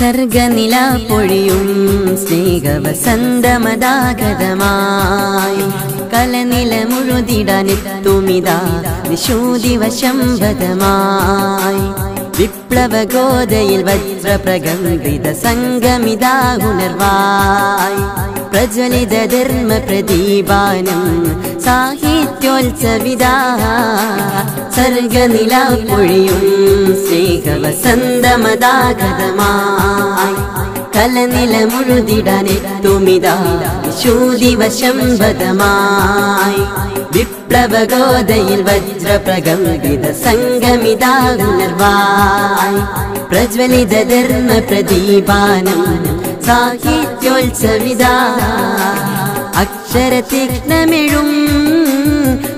സർഗനില പൊഴിയും സ്നേഹവസന്തമതാഗതമായി കലനില മുഴുതിടാനെത്തുമിതാ വിപ്ലവ വിപ്ലവഗോതയിൽ വജ്രപ്രഗംഭിത സംഗമിതാ ഉണർവായി പ്രജ്വലിത ധർമ്മ പ്രദീപാനം സാഹിത്യോത്സവിതാ. സർഗനില പൊഴിയും സ്നേഹവസന്തമതാഗതമായി കലനില മുഴുതിടാനെത്തുമിതാ ശൂതിവശംബദമായി വിപ്ലവഗോതയിൽ വജ്രപ്രകമ്പിത സംഗമിതാ ഉണർവായി. പ്രജ്വലിത ധർമ്മ പ്രദീപാനം സാഹിത്യോത്സവിതാ. അക്ഷരതീക്ഷ്ണമിഴും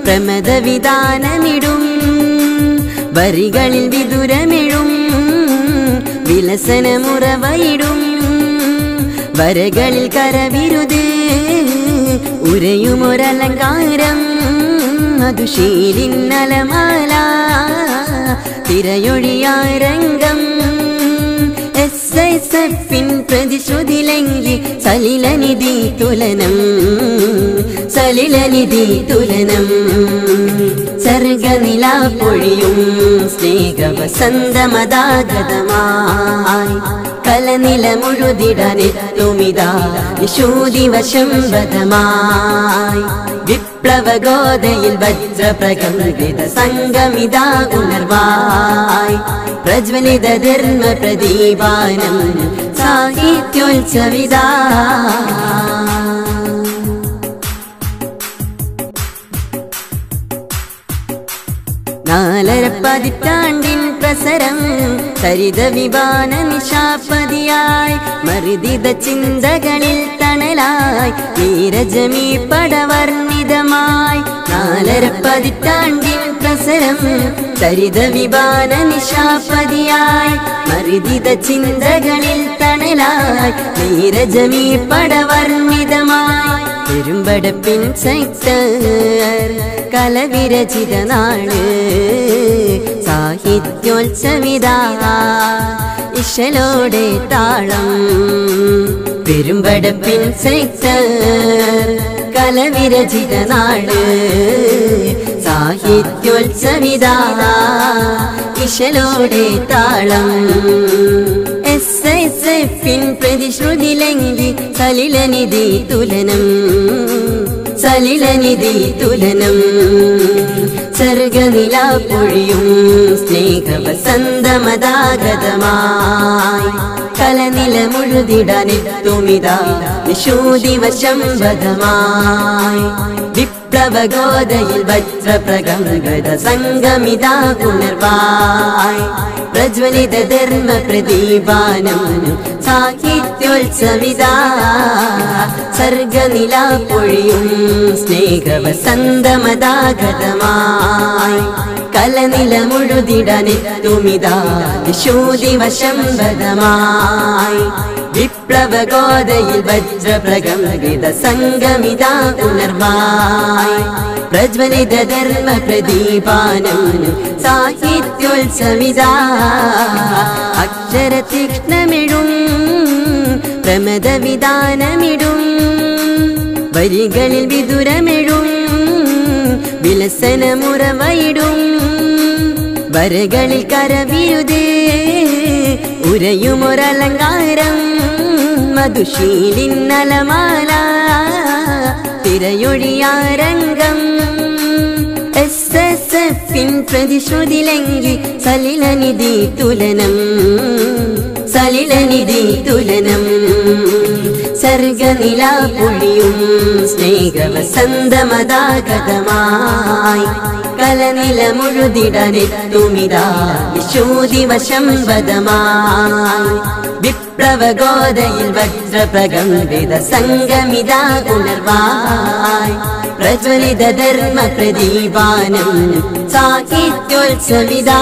പ്രമദവിധാനമിടും. വരികളിൽ വിദുരമിഴും വിലസനമുറവയിടും. വരകളിൽ കരവിരുത്. ഉരയുമൊരലങ്കാരം അതു ശീലിന്നലമാല തിരയൊഴിയാരംഗം എസ് എസ് എഫിൻ പ്രതിശ്രുതിലെങ്കി സലിലനിധി തുലനം. സലിലനിധി തുലനം. സർഗനില പൊഴിയും. സ്നേഹവസന്തമതാഗതമായി കലനില മുഴുതിടനെത്തുമിതാ വിശൂതിവശംബദമായി വിപ്ലവഗോതയിൽ വജ്രപ്രകമ്പിത സംഗമിതാ ഉണർവായി. പ്രജ്വലിത ധർമ്മ പ്രദീപാനം സാഹിത്യോത്സവിതാ. നാലര പതിറ്റാണ്ടിൻ പ്രസരം സരിത വിമാന നിശാപതിയായി മറുതിത ചിന്തകളിൽ തണലായി നീരജമീ പടവർണിതമായി. നാലര പതിറ്റാണ്ടിൻ പ്രസരം സരിത വിമാന നിശാപതിയായി മറുതിത ചിന്തകളിൽ തണലായി നീരജമീ പടവർണിതമായി. പെരുമ്പടപ്പിൻ സെക്ടർ കലവിരചിത നാൾ സാഹിത്യോത്സവിതാ ഇഷലോടെ താളം. പെരുമ്പടപ്പിൻ സെക്ടർ കലവിരചിത നാൾ സാഹിത്യോത്സവിതാ ഇഷലോടെ താളം. എസ് പ്രതിശ്രുതി ലംഘി സലിലനിധി തുലനം. സലിലനിധി തുലനം. സർഗനില പൊഴിയും സ്നേഹവസന്തമതാഗതമായി. കലനില മുഴുതിടാനെത്തുമിതാ വിശൂതിവശംബദമായി വിപ്ലവഗോതയിൽ വജ്രപ്രകമ്പത സംഗമിതാ പുനർവായ്. പ്രജ്വലിത ധർമ്മ പ്രദീപാനം സാഹിത്യോത്സവിതാ. സർഗനില പൊഴിയും സ്നേഹവസന്തമതാഗതമായി. കലനില മുഴുതിടനെത്തുമിതാ വിശൂതിവശംബദമായി വിപ്ലവഗോതയിൽ വജ്രപ്രകമ്പിത സംഗമിതാ ഉണർവായി പ്രജ്വലിത ധർമ്മ പ്രദീപാനം സാഹിത്യോത്സവിതാ. അക്ഷരതീക്ഷ്ണമിഴും പ്രമദവിധാനമിടും വരികളിൽ വിദുരമിടും വിലസനമുറവയിടും. വരകളിൽ കരവിരുതേ ഉരയുമൊരലങ്കാരം മധുശീലിൻ നലമാല തിരയൊഴിയാരംഗം എസ് എസ് എഫിൻ പ്രതിശ്രുതിലെങ്കി സലിലനിധി തുലനം സലിലനിധി തുലനം. സർഗനില പൊഴിയും സ്നേഹവസന്തമതാഗതമായി കലനില മുഴുതിടനെത്തുമിതാ വിശൂതിവശംബദമായി വിപ്ലവഗോതയിൽ വജ്രപ്രകമ്പിത സംഗമിതാ ഉണർവായി പ്രജ്വലിത ധർമ്മ പ്രദീപാനം സാഹിത്യോത്സവിതാ